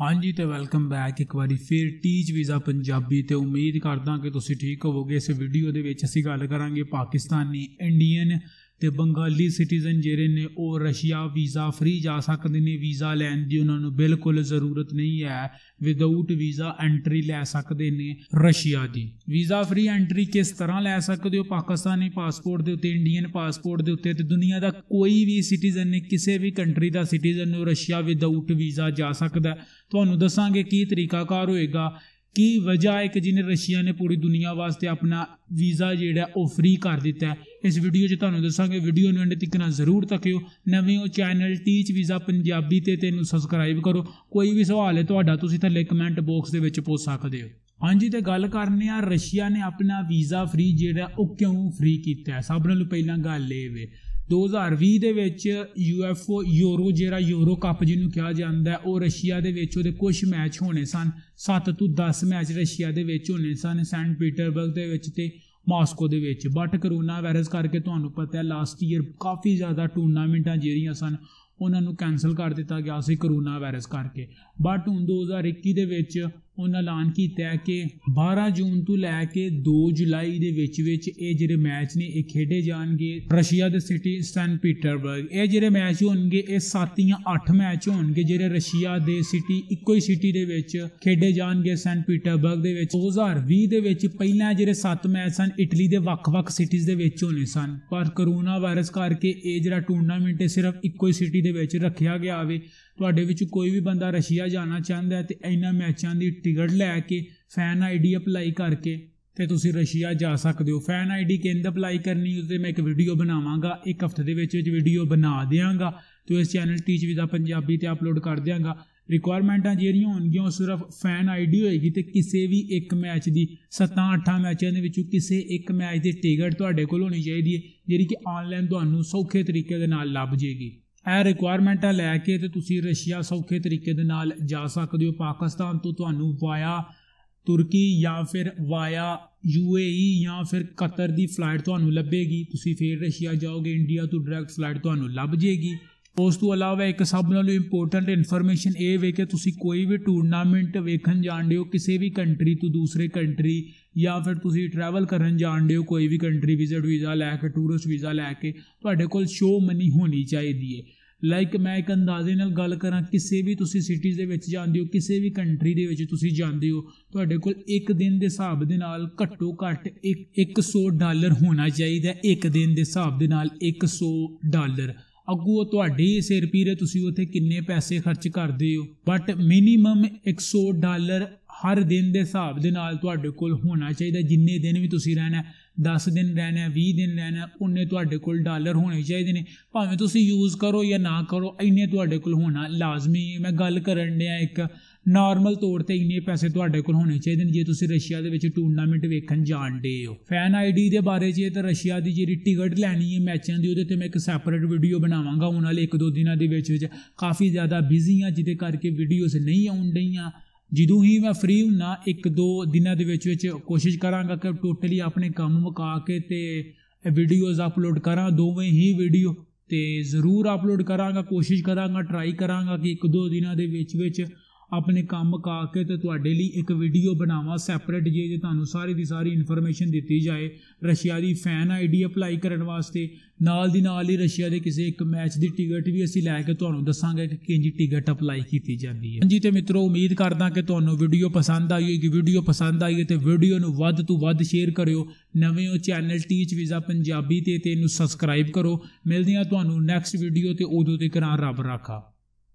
ਹਾਂਜੀ ਤੇ welcome back ਇੱਕ ਵਾਰੀ ਫਿਰ ਟੀਚ ਵੀਜ਼ਾ ਪੰਜਾਬੀ ਤੇ ਉਮੀਦ ਕਰਦਾ ਕਿ ਤੁਸੀਂ ਠੀਕ ਹੋਵੋਗੇ। ਇਸ ਵੀਡੀਓ ਦੇ ਵਿੱਚ ਅਸੀਂ ਗੱਲ ਕਰਾਂਗੇ ਪਾਕਿਸਤਾਨੀ ਇੰਡੀਅਨ ਤੇ ਬੰਗਾਲੀ ਸਿਟੀਜ਼ਨ ਜਿਹੜੇ ਨੇ ਉਹ ਰਸ਼ੀਆ ਵੀਜ਼ਾ ਫ੍ਰੀ ਜਾ ਸਕਦੇ ਨੇ, ਵੀਜ਼ਾ ਲੈਣ ਦੀ ਉਹਨਾਂ ਨੂੰ ਬਿਲਕੁਲ ਜ਼ਰੂਰਤ ਨਹੀਂ ਹੈ। ਵਿਦਆਊਟ ਵੀਜ਼ਾ ਐਂਟਰੀ ਲੈ ਸਕਦੇ ਨੇ ਰਸ਼ੀਆ ਦੀ। ਵੀਜ਼ਾ ਫ੍ਰੀ ਐਂਟਰੀ ਕਿਸ ਤਰ੍ਹਾਂ ਲੈ ਸਕਦੇ ਹੋ? ਪਾਕਿਸਤਾਨੀ ਪਾਸਪੋਰਟ ਦੇ ਉੱਤੇ ਇੰਡੀਅਨ ਪਾਸਪੋਰਟ ਦੇ ਉੱਤੇ ਤੇ ਦੁਨੀਆ ਦਾ ਕੋਈ ਵੀ ਸਿਟੀਜ਼ਨ ਨੇ, ਕਿਸੇ ਵੀ ਕੰਟਰੀ ਦਾ ਸਿਟੀਜ਼ਨ ਨੂੰ ਰਸ਼ੀਆ ਵਿਦਆਊਟ ਵੀਜ਼ਾ ਜਾ ਸਕਦਾ ਤੁਹਾਨੂੰ ਦੱਸਾਂਗੇ ਕੀ ਤਰੀਕਾਕਾਰ ਹੋਏਗਾ। ਕੀ ਵਜ੍ਹਾ ਹੈ ਕਿ ਜਿਹਨੇ ਰਸ਼ੀਆ ਨੇ ਪੂਰੀ ਦੁਨੀਆ ਵਾਸਤੇ ਆਪਣਾ ਵੀਜ਼ਾ ਜਿਹੜਾ ਉਹ ਫ੍ਰੀ ਕਰ ਦਿੱਤਾ ਇਸ ਵੀਡੀਓ 'ਚ ਤੁਹਾਨੂੰ ਦੱਸਾਂਗੇ ਵੀਡੀਓ ਨੂੰ ਅੰਤ ਤੱਕ ਨਾ ਜ਼ਰੂਰ ਤੱਕਿਓ। ਨਵੇਂ ਉਹ ਚੈਨਲ ਟੀਚ ਵੀਜ਼ਾ ਪੰਜਾਬੀ ਤੇ ਤੈਨੂੰ ਸਬਸਕ੍ਰਾਈਬ ਕਰੋ। ਕੋਈ ਵੀ ਸਵਾਲ ਹੈ ਤੁਹਾਡਾ, ਤੁਸੀਂ ਥੱਲੇ ਕਮੈਂਟ ਬਾਕਸ ਦੇ ਵਿੱਚ ਪੁੱਛ ਸਕਦੇ ਹੋ। ਹਾਂਜੀ, ਤੇ ਗੱਲ ਕਰਨੀ ਆ, ਰਸ਼ੀਆ ਨੇ ਆਪਣਾ ਵੀਜ਼ਾ ਫ੍ਰੀ ਜਿਹੜਾ ਉਹ ਕਿਉਂ ਫ੍ਰੀ ਕੀਤਾ ਸਭ ਨਾਲੋਂ ਪਹਿਲਾਂ ਗੱਲ ਇਹ ਵੇ 2020 ਦੇ ਵਿੱਚ ਯੂਐਫਓ ਯੂਰੋ, ਜਿਹੜਾ ਯੂਰੋ ਕੱਪ ਜਿਹਨੂੰ ਕਿਹਾ ਜਾਂਦਾ ਉਹ ਰਸ਼ੀਆ ਦੇ ਵਿੱਚ ਉਹਦੇ ਕੁਝ ਮੈਚ ਹੋਣੇ ਸਨ। 7 ਤੋਂ 10 ਮੈਚ ਰਸ਼ੀਆ ਦੇ ਵਿੱਚ ਹੋਣੇ ਸਨ ਸੈਂਟ ਪੀਟਰਬਰਗ ਦੇ ਵਿੱਚ ਤੇ ਮਾਸਕੋ ਦੇ ਵਿੱਚ। ਬਟ ਕਰੋਨਾ ਵਾਇਰਸ ਕਰਕੇ ਤੁਹਾਨੂੰ ਪਤਾ ਹੈ ਲਾਸਟ ਈਅਰ ਕਾਫੀ ਜ਼ਿਆਦਾ ਟੂਰਨਾਮੈਂਟਾਂ ਜਿਹੜੀਆਂ ਸਨ, ਉਹਨਾਂ ਨੂੰ ਕੈਨਸਲ ਕਰ ਦਿੱਤਾ ਗਿਆ ਸੀ ਕਰੋਨਾ ਵਾਇਰਸ ਕਰਕੇ। ਬਟ ਹੁਣ 2021 ਦੇ ਵਿੱਚ ਉਹਨਾਂ ਐਲਾਨ ਕੀਤਾ ਹੈ ਕਿ 12 ਜੂਨ ਤੋਂ ਲੈ ਕੇ 2 ਜੁਲਾਈ ਦੇ ਵਿੱਚ ਵਿੱਚ ਇਹ ਜਿਹੜੇ ਮੈਚ ਨੇ, ਇਹ ਖੇਡੇ ਜਾਣਗੇ ਰਸ਼ੀਆ ਦੇ ਸਿਟੀ ਸੈਂਟ ਪੀਟਰਬਰਗ। ਇਹ ਜਿਹੜੇ ਮੈਚ ਹੋਣਗੇ, ਇਹ 7 ਜਾਂ 8 ਮੈਚ ਹੋਣਗੇ ਜਿਹੜੇ ਰਸ਼ੀਆ ਦੇ ਸਿਟੀ, ਇੱਕੋ ਹੀ ਸਿਟੀ ਦੇ ਵਿੱਚ ਖੇਡੇ ਜਾਣਗੇ ਸੈਂਟ ਪੀਟਰਬਰਗ ਦੇ ਵਿੱਚ। 2020 ਦੇ ਵਿੱਚ ਪਹਿਲਾਂ ਜਿਹੜੇ 7 ਮੈਚ ਸਨ, ਇਟਲੀ ਦੇ ਵੱਖ-ਵੱਖ ਸਿਟੀਜ਼ ਦੇ ਵਿੱਚ ਹੋਣੇ ਸਨ। ਪਰ ਕਰੋਨਾ ਵਾਇਰਸ ਕਰਕੇ ਇਹ ਜਿਹੜਾ ਟੂਰਨਾਮੈਂਟ ਹੈ, ਸਿਰਫ ਇੱਕੋ ਹੀ ਸਿਟੀ ਦੇ ਵਿੱਚ ਰੱਖਿਆ ਗਿਆ ਆਵੇ ਤੁਹਾਡੇ ਵਿੱਚ ਕੋਈ ਵੀ ਬੰਦਾ ਰਸ਼ੀਆ ਜਾਣਾ ਚਾਹੁੰਦਾ ਹੈ ਤੇ ਇਹਨਾਂ ਮੈਚਾਂ ਦੀ ਟਿਕਟ ਲੈ ਕੇ ਫੈਨ ਆਈਡੀ ਅਪਲਾਈ ਕਰਕੇ ਤੇ ਤੁਸੀਂ ਰਸ਼ੀਆ ਜਾ ਸਕਦੇ ਹੋ। ਫੈਨ ਆਈਡੀ ਕਿੰਦ ਅਪਲਾਈ ਕਰਨੀ ਉਸ ਮੈਂ ਇੱਕ ਵੀਡੀਓ ਬਣਾਵਾਂਗਾ। ਇੱਕ ਹਫ਼ਤੇ ਦੇ ਵਿੱਚ ਵਿੱਚ ਵੀਡੀਓ ਬਣਾ ਦੇਵਾਂਗਾ ਤੇ ਇਸ ਚੈਨਲ ਟੀਚ ਵਿਦਾ ਪੰਜਾਬੀ ਤੇ ਅਪਲੋਡ ਕਰ ਦਿਆਂਗਾ। ਰਿਕੁਆਇਰਮੈਂਟਾਂ ਜਿਹੜੀਆਂ ਹੋਣਗੀਆਂ ਉਹ ਸਿਰਫ ਫੈਨ ਆਈਡੀ ਹੋਏਗੀ ਤੇ ਕਿਸੇ ਵੀ ਇੱਕ ਮੈਚ ਦੀ 7-8 ਮੈਚਾਂ ਦੇ ਵਿੱਚੋਂ ਕਿਸੇ ਇੱਕ ਮੈਚ ਦੀ ਟਿਕਟ ਤੁਹਾਡੇ ਕੋਲ ਹੋਣੀ ਚਾਹੀਦੀ ਹੈ, ਜਿਹੜੀ ਕਿ ਆਨਲਾਈਨ ਤੁਹਾਨੂੰ ਸੌਖੇ ਤਰੀਕੇ ਦੇ ਨਾਲ ਲੱਭ ਜੇਗੀ। ਇਹ ਰਿਕੁਆਇਰਮੈਂਟਾਂ ਲੈ ਕੇ ਤੇ ਤੁਸੀਂ ਰਸ਼ੀਆ ਸੌਖੇ ਤਰੀਕੇ ਦੇ ਨਾਲ ਜਾ ਸਕਦੇ ਹੋ। ਪਾਕਿਸਤਾਨ ਤੋਂ ਤੁਹਾਨੂੰ ਵਾਇਆ ਤੁਰਕੀ ਜਾਂ ਫਿਰ ਵਾਇਆ ਯੂਏਈ ਜਾਂ ਫਿਰ ਕਤਰ ਦੀ ਫਲਾਈਟ ਤੁਹਾਨੂੰ ਲੱਭੇਗੀ। ਤੁਸੀਂ ਫਿਰ ਰਸ਼ੀਆ ਜਾਓਗੇ ਇੰਡੀਆ ਤੋਂ ਡਾਇਰੈਕਟ ਫਲਾਈਟ ਤੁਹਾਨੂੰ ਲੱਭ ਜੇਗੀ। ਉਸ ਤੋਂ ਇਲਾਵਾ ਇੱਕ ਸਭ ਨਾਲੋਂ ਇੰਪੋਰਟੈਂਟ ਇਨਫੋਰਮੇਸ਼ਨ ਇਹ ਵੇ ਕਿ ਤੁਸੀਂ ਕੋਈ ਵੀ ਟੂਰਨਾਮੈਂਟ ਵੇਖਣ ਜਾਣਦੇ ਹੋ ਕਿਸੇ ਵੀ ਕੰਟਰੀ ਤੋਂ ਦੂਸਰੇ ਕੰਟਰੀ ਜਾਂ ਫਿਰ ਤੁਸੀਂ ਟਰੈਵਲ ਕਰਨ ਜਾਣਦੇ ਹੋ, ਕੋਈ ਵੀ ਕੰਟਰੀ ਵਿਜ਼ਿਟ ਵੀਜ਼ਾ ਲੈ ਕੇ ਟੂਰਿਸਟ ਵੀਜ਼ਾ ਲੈ ਕੇ, ਤੁਹਾਡੇ ਕੋਲ ਸ਼ੋ ਮਨੀ ਹੋਣੀ ਚਾਹੀਦੀ ਹੈ ਲਾਈਕ ਮੈਂ ਇੱਕ ਅੰਦਾਜ਼ੇ ਨਾਲ ਗੱਲ ਕਰਾਂ, ਕਿਸੇ ਵੀ ਤੁਸੀਂ ਸਿਟੀਜ਼ ਦੇ ਵਿੱਚ ਜਾਂਦੇ ਹੋ, ਕਿਸੇ ਵੀ ਕੰਟਰੀ ਦੇ ਵਿੱਚ ਤੁਸੀਂ ਜਾਂਦੇ ਹੋ, ਤੁਹਾਡੇ ਕੋਲ ਇੱਕ ਦਿਨ ਦੇ ਹਿਸਾਬ ਦੇ ਨਾਲ ਘੱਟੋ ਘੱਟ 100 ਡਾਲਰ ਹੋਣਾ ਚਾਹੀਦਾ ਇੱਕ ਦਿਨ ਦੇ ਹਿਸਾਬ ਦੇ ਨਾਲ 100 ਡਾਲਰ। ਅੱਗੋਂ ਤੁਹਾਡੀ ਸਿਰ ਪੀਰੇ ਤੁਸੀਂ ਉੱਥੇ ਕਿੰਨੇ ਪੈਸੇ ਖਰਚ ਕਰਦੇ ਹੋ। ਬਟ ਮਿਨੀਮਮ 100 ਡਾਲਰ ਹਰ ਦਿਨ ਦੇ ਹਿਸਾਬ ਦੇ ਨਾਲ ਤੁਹਾਡੇ ਕੋਲ ਹੋਣਾ ਚਾਹੀਦਾ। ਜਿੰਨੇ ਦਿਨ ਵੀ ਤੁਸੀਂ ਰਹਿਣਾ 10 ਦਿਨ ਰਹਿਣਾ 20 ਦਿਨ ਰਹਿਣਾ ਉਹਨੇ ਤੁਹਾਡੇ ਕੋਲ ਡਾਲਰ ਹੋਣੇ ਚਾਹੀਦੇ ਨੇ। ਭਾਵੇਂ ਤੁਸੀਂ ਯੂਜ਼ ਕਰੋ ਜਾਂ ਨਾ ਕਰੋ, ਇੰਨੇ ਤੁਹਾਡੇ ਕੋਲ ਹੋਣਾ ਲਾਜ਼ਮੀ ਹੈ। ਮੈਂ ਗੱਲ ਕਰਨ ਡਿਆ ਇੱਕ ਨਾਰਮਲ ਤੌਰ ਤੇ ਇੰਨੇ ਪੈਸੇ ਤੁਹਾਡੇ ਕੋਲ ਹੋਣੇ ਚਾਹੀਦੇ ਨੇ। ਜੇ ਤੁਸੀਂ ਰਸ਼ੀਆ ਦੇ ਵਿੱਚ ਟੂਰਨਾਮੈਂਟ ਵੇਖਣ ਜਾਣਦੇ ਹੋ। ਫੈਨ ਆਈਡੀ ਦੇ ਬਾਰੇ 'ਚ ਤਾਂ ਰਸ਼ੀਆ ਦੀ ਜਿਹੜੀ ਟਿਕਟ ਲੈਣੀ ਹੈ ਮੈਚਾਂ ਦੀ, ਉਹਦੇ ਤੇ ਮੈਂ ਇੱਕ ਸੈਪਰੇਟ ਵੀਡੀਓ ਬਣਾਵਾਂਗਾ। ਉਹਨਾਂ ਵਾਲੇ ਇੱਕ ਦੋ ਦਿਨਾਂ ਦੇ ਵਿੱਚ ਵਿੱਚ ਕਾਫੀ ਜ਼ਿਆਦਾ ਬਿਜ਼ੀ ਆ ਜਿਹਦੇ ਕਰਕੇ ਵੀਡੀਓਜ਼ ਨਹੀਂ ਆਉਣ ਡਈਆਂ। ਜਦੋਂ ਹੀ ਮੈਂ ਫ੍ਰੀ ਹੁੰਨਾ ਇੱਕ ਦੋ ਦਿਨਾਂ ਦੇ ਵਿੱਚ ਵਿੱਚ ਕੋਸ਼ਿਸ਼ ਕਰਾਂਗਾ ਕਿ ਟੋਟਲੀ ਆਪਣੇ ਕੰਮ ਮੁਕਾ ਕੇ ਤੇ ਵੀਡੀਓਜ਼ ਅਪਲੋਡ ਕਰਾਂ, ਦੋਵੇਂ ਹੀ ਵੀਡੀਓ ਤੇ ਜ਼ਰੂਰ ਅਪਲੋਡ ਕਰਾਂਗਾ, ਕੋਸ਼ਿਸ਼ ਕਰਾਂਗਾ ਟਰਾਈ ਕਰਾਂਗਾ ਕਿ ਇੱਕ ਦੋ ਦਿਨਾਂ ਦੇ ਵਿੱਚ ਵਿੱਚ ਆਪਣੇ ਕੰਮ ਕਾ ਕੇ ਤੇ ਤੁਹਾਡੇ ਲਈ ਇੱਕ ਵੀਡੀਓ ਬਣਾਵਾਂ ਸੈਪਰੇਟ ਜੇ ਜੇ ਤੁਹਾਨੂੰ ਸਾਰੀ ਦੀ ਸਾਰੀ ਇਨਫੋਰਮੇਸ਼ਨ ਦਿੱਤੀ ਜਾਏ। ਰਸ਼ੀਆ ਦੀ ਫੈਨ ਆਈਡੀ ਅਪਲਾਈ ਕਰਨ ਵਾਸਤੇ ਨਾਲ ਦੀ ਨਾਲ ਹੀ ਰਸ਼ੀਆ ਦੇ ਕਿਸੇ ਇੱਕ ਮੈਚ ਦੀ ਟਿਕਟ ਵੀ ਅਸੀਂ ਲੈ ਕੇ ਤੁਹਾਨੂੰ ਦੱਸਾਂਗੇ ਕਿ ਕਿੰਜੀ ਟਿਕਟ ਅਪਲਾਈ ਕੀਤੀ ਜਾਂਦੀ ਹੈ। ਹਾਂਜੀ, ਤੇ ਮਿੱਤਰੋ, ਉਮੀਦ ਕਰਦਾ ਕਿ ਤੁਹਾਨੂੰ ਵੀਡੀਓ ਪਸੰਦ ਆਈ ਹੋਵੇਗੀ ਵੀਡੀਓ ਪਸੰਦ ਆਈ ਤੇ ਵੀਡੀਓ ਨੂੰ ਵੱਧ ਤੋਂ ਵੱਧ ਸ਼ੇਅਰ ਕਰਿਓ। ਨਵੇਂ ਉਹ ਚੈਨਲ ਟੀਚ ਵੀਜ਼ਾ ਪੰਜਾਬੀ ਤੇ ਤੇ ਇਹਨੂੰ ਸਬਸਕ੍ਰਾਈਬ ਕਰੋ। ਮਿਲਦੇ ਹਾਂ ਤੁਹਾਨੂੰ ਨੈਕਸਟ ਵੀਡੀਓ ਤੇ। ਉਦੋਂ ਤੱਕ ਰੱਬ ਰਾਖਾ।